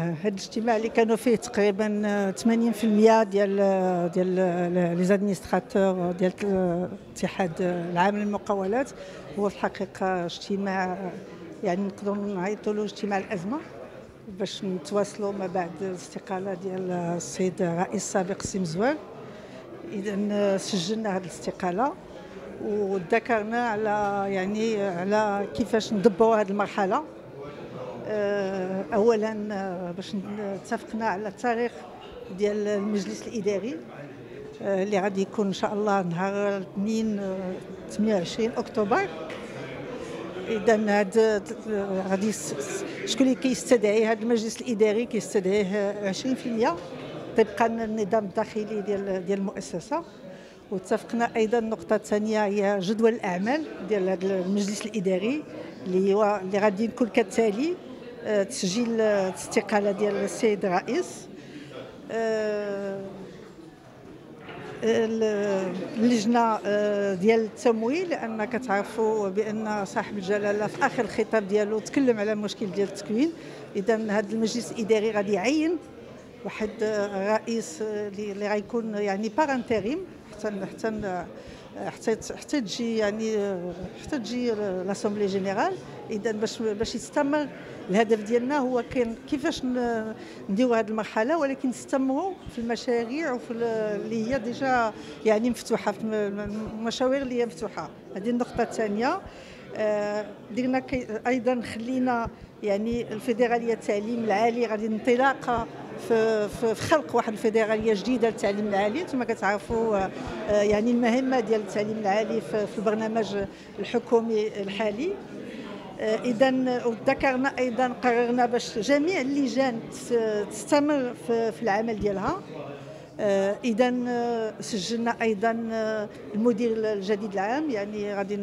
هذا الاجتماع اللي كانوا فيه تقريبا 80% ديال ديال les administrateurs ديال الاتحاد العام للمقاولات هو في الحقيقة اجتماع يعني نقدروا نعيطوا له اجتماع الأزمة باش نتواصلوا ما بعد الاستقالة ديال السيد الرئيس السابق سي مزوار اذا سجلنا هذه الاستقالة وذكرنا على يعني على كيفاش ندبروا هذه المرحلة. آه، اولا آه، باش اتفقنا على التاريخ ديال المجلس الإداري آه، اللي غادي يكون إن شاء الله نهار 2 28 أكتوبر. اذا هاد غادي شكون اللي كيستدعي هذا المجلس الإداري كيستدعيه 20% طبقا للنظام الداخلي ديال ديال المؤسسة. واتفقنا أيضا النقطة الثانية هي جدول الأعمال ديال هذا المجلس الإداري اللي هو اللي غادي يكون كالتالي. آه، تسجيل الاستقاله ديال السيد الرئيس آه، اللجنة آه، ديال التمويل لأن كتعرفوا بأن صاحب الجلالة في آخر الخطاب ديالو تكلم على المشكل ديال التكوين. إذا هذا المجلس الاداري غادي يعين واحد رئيس اللي غيكون يعني بارانتيريم حتى حتى حتى حتى تجي يعني حتى تجي l'assemblée générale اذا باش باش يستمر الهدف ديالنا هو كان كيفاش نديروا هذه المرحلة ولكن نستمروا في المشاريع وفي اللي هي déjà يعني مفتوحة في المشاوير اللي هي مفتوحة. هذه النقطة الثانية. آه، درنا أيضا خلينا يعني الفيدرالية التعليم العالي غادي انطلاقه في, خلق واحد الفيدرالية جديدة للتعليم العالي. كما كتعرفوا آه، يعني المهمة ديال التعليم العالي في البرنامج الحكومي الحالي. آه، إذا وذكرنا أيضا قررنا باش جميع اللجان تستمر في العمل ديالها. اذا سجلنا أيضا المدير الجديد العام يعني غادي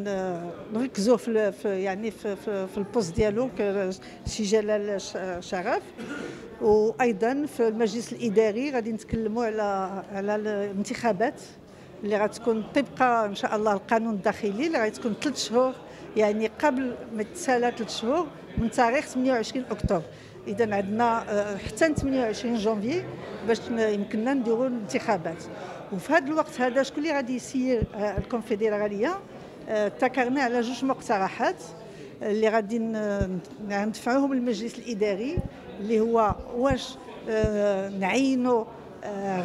نركزوا في يعني في, في, في ال poste ديالو سي جلال شرف. وأيضا في المجلس الإداري غادي نتكلموا على على الانتخابات اللي غتكون طبقا إن شاء الله القانون الداخلي اللي غتكون ثلاث شهور يعني قبل ما ثلاث شهور من تاريخ 28 أكتوبر. إذا عندنا آه، حتى 28 جونفي باش يمكننا نديروا الانتخابات. وفي هذا الوقت هذا شكون اللي غادي يسير آه، الكونفدراليه اتكرنا آه، على جوج مقترحات اللي غادي ندفعوهم المجلس الإداري اللي هو واش نعينوا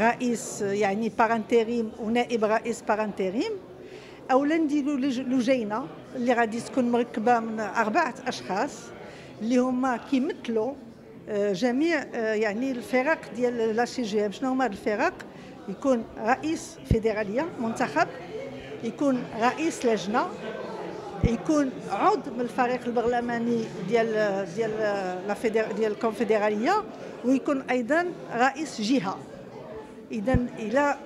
رئيس يعني par intérim ونائب رئيس par intérim اولا نديروا لجينة اللي غادي تكون مركبة من أربعة أشخاص اللي هما كيمثلوا آه، جميع آه، يعني الفرق ديال la CGEM. شنو هما الفرق؟ يكون رئيس فيدرالية منتخب يكون رئيس لجنة يكون عضو من الفريق البرلماني ديال ديال لا ديال الكونفدرالية ويكون أيضا رئيس جهة. اذا إلى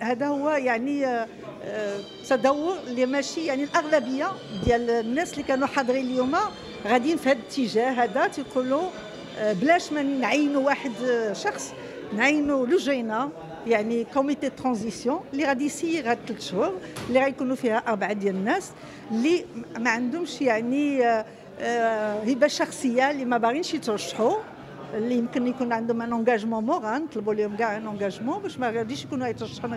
هذا هو يعني آه، تدور اللي ماشي يعني الأغلبية ديال الناس اللي كانوا حاضرين اليوم غاديين في هذا الاتجاه هذا. تيقولوا آه، بلاش ما نعينوا واحد آه، شخص نعينوا لجينه يعني comité transition اللي غادي يسير هاد ثلاث شهور اللي غيكونوا فيها أربعة ديال الناس اللي ما عندهمش يعني هبة شخصية اللي ما باغينش يترشحوا. اللي يمكن يكون عندهم ان انجاجمون مورال نطلبوا لهم كاع ان انجاجمون باش ما غاديش يكونوا يترشحوا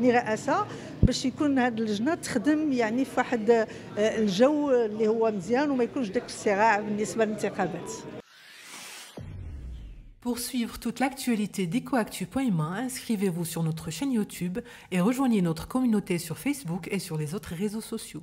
ني رئاسه باش يكون هذه اللجنه تخدم يعني في واحد آه، الجو اللي هو مزيان وما يكونش داك الصراع بالنسبه للانتخابات Pour suivre toute l'actualité d'EcoActu.ma, inscrivez-vous sur notre chaîne YouTube et rejoignez notre communauté sur Facebook et sur les autres réseaux sociaux.